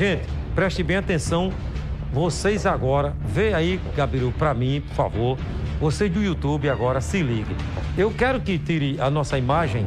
Gente, preste bem atenção. Vocês agora, vê aí, Gabiru, para mim, por favor. Vocês do YouTube agora, se liguem. Eu quero que tire a nossa imagem.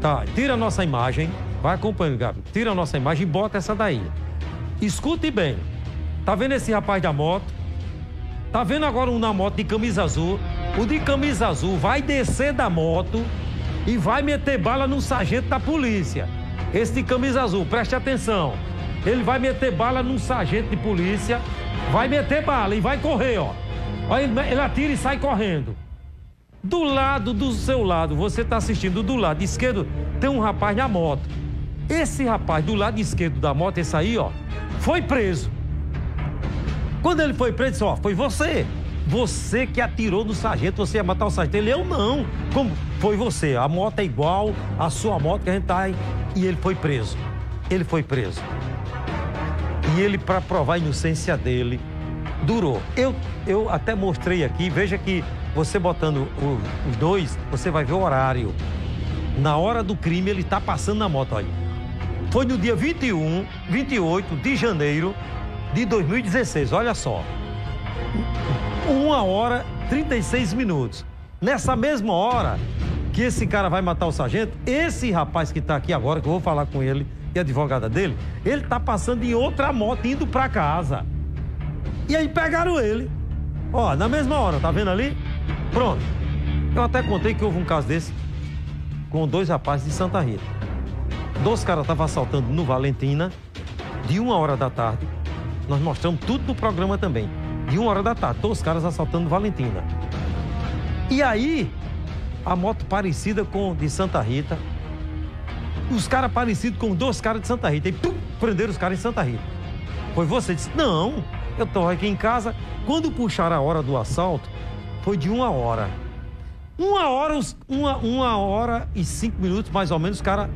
Tá, tira a nossa imagem. Vai acompanhando, Gabi. Tira a nossa imagem e bota essa daí. Escute bem. Tá vendo esse rapaz da moto? Tá vendo agora um na moto de camisa azul? O de camisa azul vai descer da moto e vai meter bala no sargento da polícia. Esse de camisa azul, preste atenção. Ele vai meter bala num sargento de polícia, vai meter bala e vai correr, ó. Ele atira e sai correndo. Do lado do seu lado, você está assistindo do lado esquerdo, tem um rapaz na moto. Esse rapaz do lado esquerdo da moto, esse aí, ó, foi preso. Quando ele foi preso, disse, ó, foi você. Você que atirou no sargento, você ia matar o sargento. Ele, eu não. Como? Foi você. A moto é igual à sua moto que a gente tá aí. E ele foi preso. Ele foi preso. E ele, para provar a inocência dele, durou. Eu, eu até mostrei aqui, veja que você botando os dois, você vai ver o horário. Na hora do crime, ele está passando na moto, olha. Foi no dia 21, 28 de janeiro de 2016, olha só. Uma hora 36 minutos. Nessa mesma hora que esse cara vai matar o sargento, esse rapaz que está aqui agora, que eu vou falar com ele, e advogada dele, ele tá passando em outra moto indo para casa. E aí pegaram ele. Ó, na mesma hora, tá vendo ali? Pronto. Eu até contei que houve um caso desse com dois rapazes de Santa Rita. Dois caras estavam assaltando no Valentina, de uma hora da tarde. Nós mostramos tudo no programa também. De uma hora da tarde, dois caras assaltando Valentina. E aí, a moto parecida com de Santa Rita, os caras parecidos com dois caras de Santa Rita. E pum, prenderam os caras em Santa Rita. Foi você disse, não, eu tô aqui em casa. Quando puxaram a hora do assalto, foi de uma hora. Uma hora, uma, uma hora e cinco minutos, mais ou menos, os caras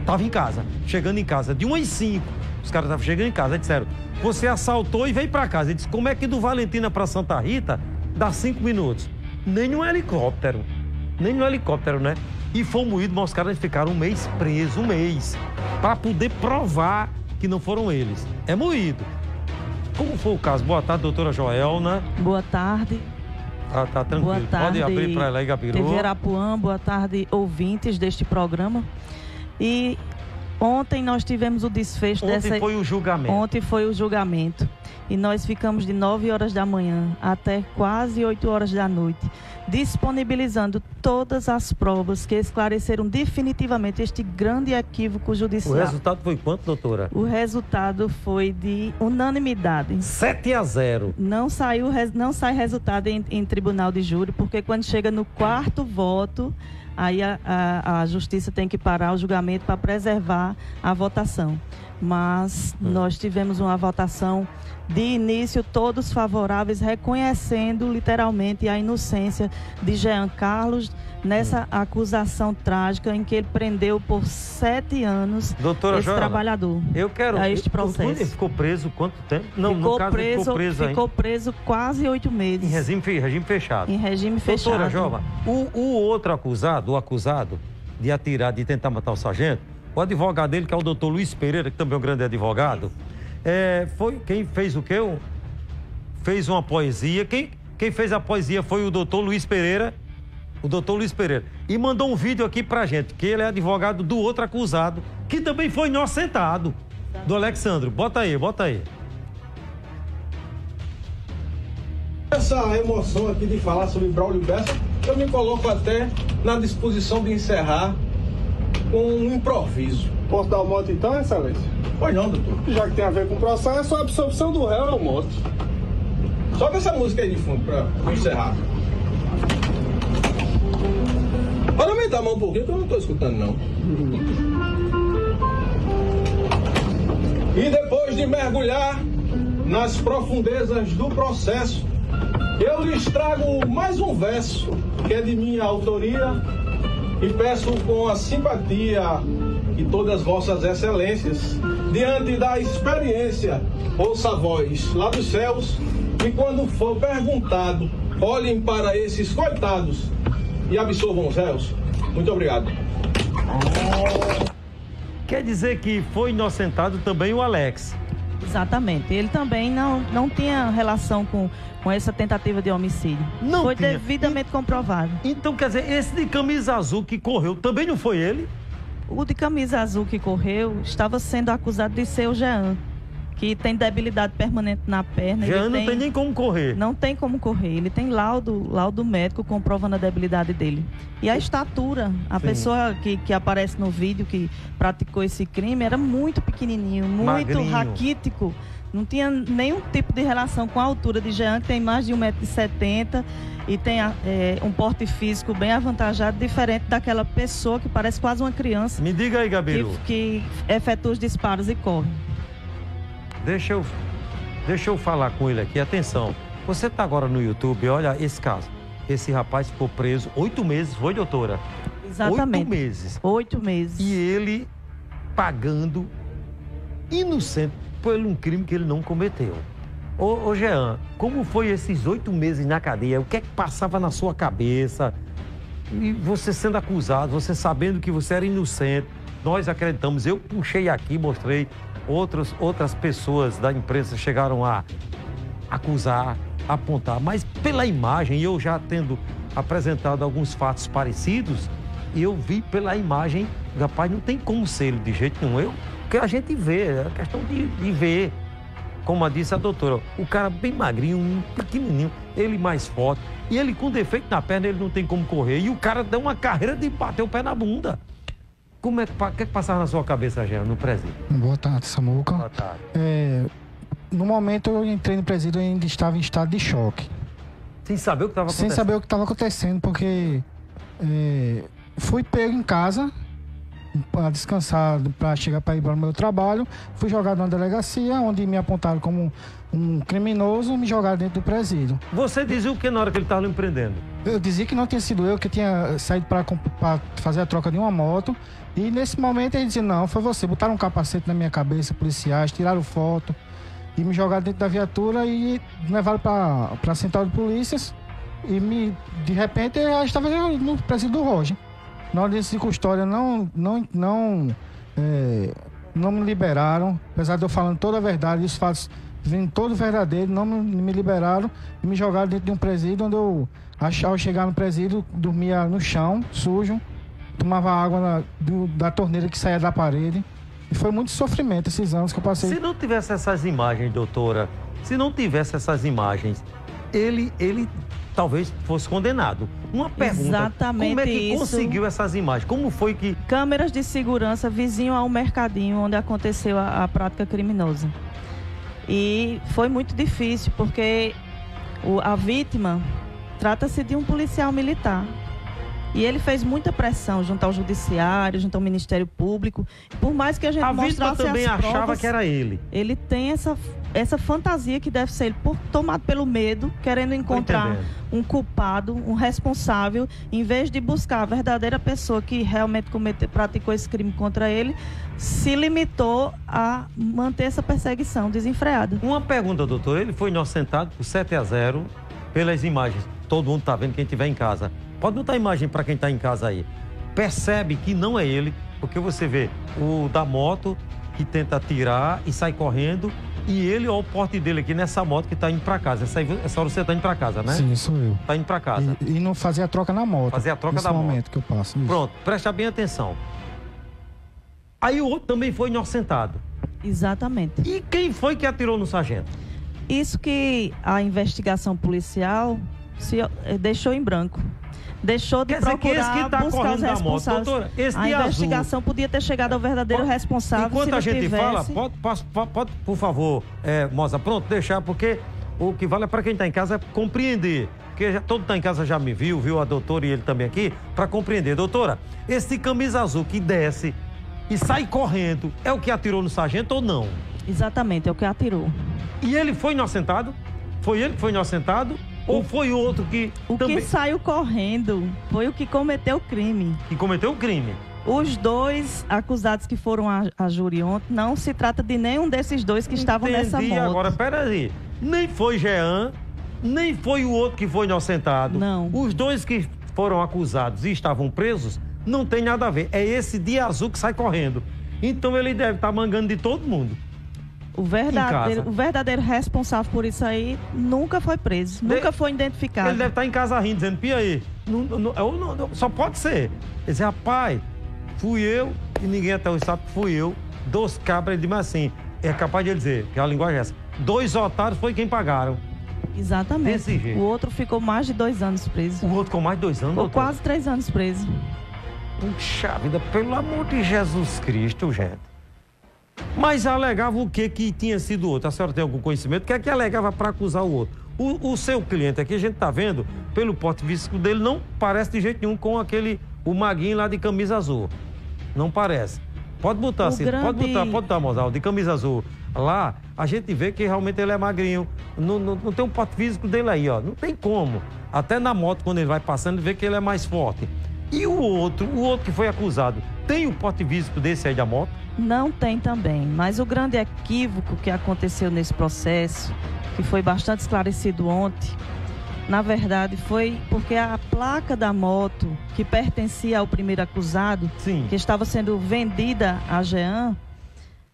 estavam em casa. Chegando em casa. De uma e cinco, os caras estavam chegando em casa. Aí disseram, você assaltou e veio para casa. Ele disse, como é que do Valentina para Santa Rita dá cinco minutos? Nem helicóptero. Nem um helicóptero, né? E foi moído, mas os caras ficaram um mês presos, um mês, para poder provar que não foram eles. É moído. Como foi o caso? Boa tarde, doutora Joelna. Boa tarde. Tá, tá tranquilo. Boa tarde, Pode abrir para ela aí, Gabiru. TV Arapuã, boa tarde, ouvintes deste programa. E ontem nós tivemos o desfecho ontem dessa... Ontem foi o julgamento. Ontem foi o julgamento e nós ficamos de 9 horas da manhã até quase 8 horas da noite, disponibilizando todas as provas que esclareceram definitivamente este grande equívoco judicial. O resultado foi quanto, doutora? O resultado foi de unanimidade. 7 a 0. Não saiu não sai resultado em, em tribunal de júri, porque quando chega no quarto voto, aí a, a, a justiça tem que parar o julgamento para preservar a votação. Mas hum. nós tivemos uma votação de início todos favoráveis, reconhecendo literalmente a inocência de Jean Carlos nessa acusação trágica em que ele prendeu por sete anos Doutora esse Joana, trabalhador. Eu quero. A este processo. Ele ficou preso quanto tempo? Não, ficou no caso preso, ficou preso Ficou preso quase oito meses. Em regime, regime fechado. Em regime fechado. Doutora Jova, o, o outro acusado, o acusado de atirar, de tentar matar o sargento, o advogado dele, que é o doutor Luiz Pereira, que também é um grande advogado, é, foi quem fez o quê? Fez uma poesia. Quem, quem fez a poesia foi o doutor Luiz Pereira, o doutor Luiz Pereira. E mandou um vídeo aqui pra gente, que ele é advogado do outro acusado, que também foi inocentado, do Alexandre. Bota aí, bota aí. Essa emoção aqui de falar sobre Braulio Bessa, eu me coloco até na disposição de encerrar com um improviso. Posso dar o mote então, excelência? Pois não, doutor. Já que tem a ver com o processo, a absorção do réu é o mote. Sobe essa música aí de fundo pra encerrar. Pode aumentar a mão um pouquinho que eu não tô escutando não. e depois de mergulhar nas profundezas do processo, eu lhes trago mais um verso que é de minha autoria e peço com a simpatia e todas vossas excelências, diante da experiência, ouça a voz lá dos céus, e quando for perguntado, olhem para esses coitados e absorvam os réus. Muito obrigado. Quer dizer que foi inocentado também o Alex. Exatamente. Ele também não, não tinha relação com, com essa tentativa de homicídio. Não foi tinha. devidamente comprovado. Então, quer dizer, esse de camisa azul que correu também não foi ele? O de camisa azul que correu estava sendo acusado de ser o Jean, que tem debilidade permanente na perna. Já ele não tem nem como correr. Não tem como correr. Ele tem laudo, laudo médico comprovando a debilidade dele. E a estatura, a Sim. pessoa que, que aparece no vídeo que praticou esse crime era muito pequenininho, muito Magrinho. raquítico. Não tinha nenhum tipo de relação com a altura de Jean, que tem mais de 1,70m e tem é, um porte físico bem avantajado, diferente daquela pessoa que parece quase uma criança Me diga aí, Gabiru. que, que efetua os disparos e corre. Deixa eu, deixa eu falar com ele aqui. Atenção. Você está agora no YouTube, olha esse caso. Esse rapaz ficou preso oito meses, foi, doutora? Exatamente. Oito meses. Oito meses. E ele pagando inocente por um crime que ele não cometeu. Ô, ô Jean, como foi esses oito meses na cadeia? O que é que passava na sua cabeça? E você sendo acusado, você sabendo que você era inocente, nós acreditamos. Eu puxei aqui, mostrei, outros, outras pessoas da imprensa chegaram a acusar, apontar, mas pela imagem, eu já tendo apresentado alguns fatos parecidos, eu vi pela imagem, rapaz, não tem como ser de jeito nenhum. Eu, que a gente vê, é questão de, de ver. Como disse a doutora, o cara bem magrinho, um pequenininho, ele mais forte. E ele com defeito na perna, ele não tem como correr. E o cara deu uma carreira de bater o pé na bunda. Como é que, que, é que passava na sua cabeça, Jean, no presídio? Boa tarde, Samuca. Boa tarde. É, no momento eu entrei no presídio e ainda estava em estado de choque. Sem saber o que estava Sem acontecendo. saber o que estava acontecendo, porque é, fui pego em casa para descansar, para chegar para ir para o meu trabalho. Fui jogado na delegacia, onde me apontaram como um criminoso e me jogaram dentro do presídio. Você dizia o que na hora que ele estava lhe prendendo? Eu dizia que não tinha sido eu, que tinha saído para fazer a troca de uma moto. E nesse momento ele dizia, não, foi você. Botaram um capacete na minha cabeça, policiais, tiraram foto e me jogaram dentro da viatura e levaram para a central de polícias. E me, de repente eu estava no presídio do Roger. Na audiência de custódia não, não, não, é, não me liberaram, apesar de eu falando toda a verdade, os fatos vindo todo verdadeiro, não me, liberaram e me jogaram dentro de um presídio onde eu, ao chegar no presídio, dormia no chão, sujo, tomava água na- do- da torneira que saía da parede. E foi muito sofrimento esses anos que eu passei. Se não tivesse essas imagens, doutora, se não tivesse essas imagens, ele, ele talvez fosse condenado. Uma pergunta. Exatamente Como é que isso. conseguiu essas imagens? Como foi que. câmeras de segurança vizinho ao mercadinho onde aconteceu a, a prática criminosa. E foi muito difícil, porque o- a vítima trata-se de um policial militar. E ele fez muita pressão junto ao judiciário, junto ao Ministério Público. Por mais que a gente A vítima mostrasse também as achava provas, que era ele. ele tem essa, essa fantasia que deve ser por, tomado pelo medo, querendo encontrar um culpado, um responsável, em vez de buscar a verdadeira pessoa que realmente comete, praticou esse crime contra ele, se limitou a manter essa perseguição desenfreada. Uma pergunta, doutor. Ele foi inocentado por 7 a 0 pelas imagens. Todo mundo está vendo quem estiver em casa. Pode botar a imagem para quem está em casa aí. Percebe que não é ele, porque você vê o da moto que tenta atirar e sai correndo. E ele, ó, o porte dele aqui nessa moto que está indo para casa. Essa, essa hora você está indo para casa, né? Sim, sou eu. Está indo para casa. E, e não fazer a troca na moto. Fazer a troca da moto. momento que eu passo. isso. Pronto, presta bem atenção. Aí o outro também foi inocentado. Exatamente. E quem foi que atirou no sargento? Isso que a investigação policial se, eh, deixou em branco. Deixou de Quer dizer que esse procurar que tá buscar os da moto, responsáveis. doutora, esse a azul. investigação podia ter chegado ao verdadeiro Pode- responsável Enquanto a gente tivesse... fala, pode, pode, pode, pode, por favor, é, Moza, pronto, deixar, porque o que vale é para quem está em casa é compreender. Porque já, todo está em casa já me viu, viu a doutora e ele também aqui, para compreender. Doutora, esse camisa azul que desce e sai correndo, é o que atirou no sargento ou não? Exatamente, é o que atirou. E ele foi inocentado? Foi ele que foi inocentado? Ou foi outro que O também que saiu correndo foi o que cometeu o crime. que cometeu o crime? Os dois acusados que foram a, a júri ontem, não se trata de nenhum desses dois que estavam nessa Entendi. moto. Agora, peraí. Nem foi Jean, nem foi o outro que foi inocentado. Não. Os dois que foram acusados e estavam presos, não tem nada a ver. É esse de azul que sai correndo. Então ele deve estar mangando de todo mundo. O verdadeiro, o verdadeiro responsável por isso aí nunca foi preso, nunca foi identificado. Ele deve estar em casa rindo, dizendo, Pia aí, não, não, não, só pode ser. Ele diz, rapaz, fui eu, e ninguém até hoje sabe que fui eu, dos cabras, ele diz assim, é capaz de ele dizer, que a linguagem é essa, dois otários foi quem pagaram. Exatamente. Desse jeito. O outro ficou mais de dois anos preso. O outro ficou mais de dois anos? Ficou quase três anos preso. Puxa vida, pelo amor de Jesus Cristo, gente. Mas alegava o que que tinha sido o outro? A senhora tem algum conhecimento? O que é que alegava para acusar o outro? O, o, seu cliente aqui, a gente tá vendo, pelo porte físico dele, não parece de jeito nenhum com aquele, o maguinho lá de camisa azul. Não parece. Pode botar, assim, grande... pode botar, pode botar, Mozal, de camisa azul. Lá, a gente vê que realmente ele é magrinho. Não, não, não tem um porte físico dele aí, ó. Não tem como. Até na moto, quando ele vai passando, vê que ele é mais forte. E o outro, o outro que foi acusado, tem o porte físico desse aí da moto? Não tem também, mas o grande equívoco que aconteceu nesse processo, que foi bastante esclarecido ontem, na verdade foi porque a placa da moto que pertencia ao primeiro acusado, Sim. que estava sendo vendida à Jean,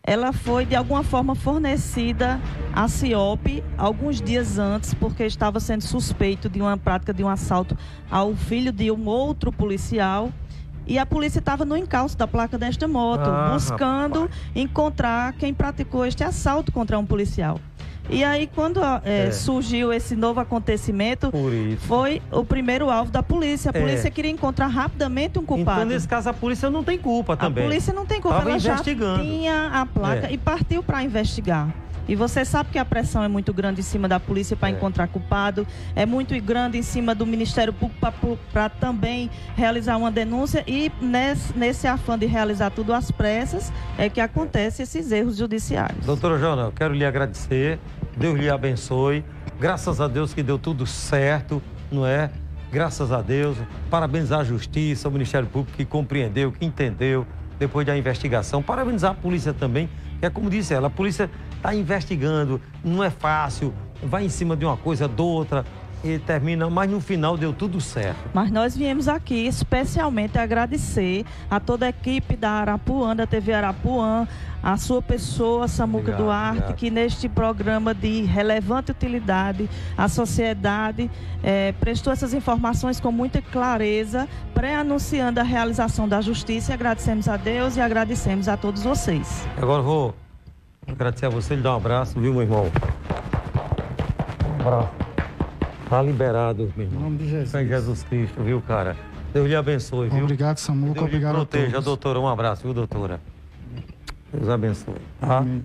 ela foi de alguma forma fornecida à CIOP alguns dias antes, porque estava sendo suspeito de uma prática de um assalto ao filho de um outro policial. E a polícia estava no encalço da placa desta moto, ah, buscando rapaz. encontrar quem praticou este assalto contra um policial. E aí, quando é, é. surgiu esse novo acontecimento, foi o primeiro alvo da polícia. A é. polícia é. queria encontrar rapidamente um culpado. Então, nesse caso, a polícia não tem culpa também. A polícia não tem culpa, Tava ela investigando. já tinha a placa é. e partiu para investigar. E você sabe que a pressão é muito grande em cima da polícia para é. encontrar culpado, é muito grande em cima do Ministério Público para também realizar uma denúncia e nesse, nesse afã de realizar tudo às pressas é que acontecem esses erros judiciários. Doutora Jona, eu quero lhe agradecer, Deus lhe abençoe, graças a Deus que deu tudo certo, não é? Graças a Deus, parabenizar a Justiça, o Ministério Público que compreendeu, que entendeu depois da investigação, parabenizar a polícia também, é como disse ela, a polícia está investigando, não é fácil, vai em cima de uma coisa, de outra, e termina, mas no final deu tudo certo. Mas nós viemos aqui especialmente agradecer a toda a equipe da Arapuã, da TV Arapuã, a sua pessoa, Samuca obrigado, Duarte, obrigado. que neste programa de relevante utilidade à sociedade é, prestou essas informações com muita clareza, pré-anunciando a realização da justiça. Agradecemos a Deus e agradecemos a todos vocês. Agora vou Agradecer a você, lhe dar um abraço, viu, meu irmão? Um abraço. Tá liberado, meu irmão. Em nome de Jesus. Em Jesus Cristo, viu, cara? Deus lhe abençoe, viu? Obrigado, Samuca. Deus obrigado proteja, a todos. doutora. Um abraço, viu, doutora? Deus abençoe. Tá? Amém.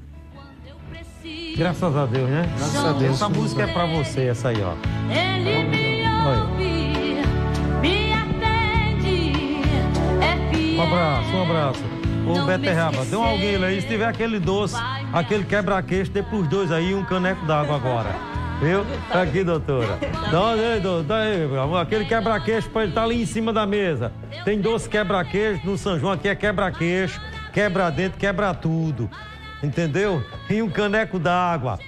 Graças a Deus, né? Graças a Deus. Essa música é pra você, essa aí, ó. Ele me ouve, me atende. É um abraço, um abraço. Ô, Beterraba, dê um alguém aí. Se tiver aquele doce, aquele quebra-queixo, dê pros dois aí um caneco d'água agora. Viu? Tá aqui, doutora. Dá aí, doutora. Aí, aquele quebra-queixo pra ele tá ali em cima da mesa. Tem doce quebra-queixo no São João, aqui é quebra-queixo, quebra dentro, quebra tudo. Entendeu? E um caneco d'água.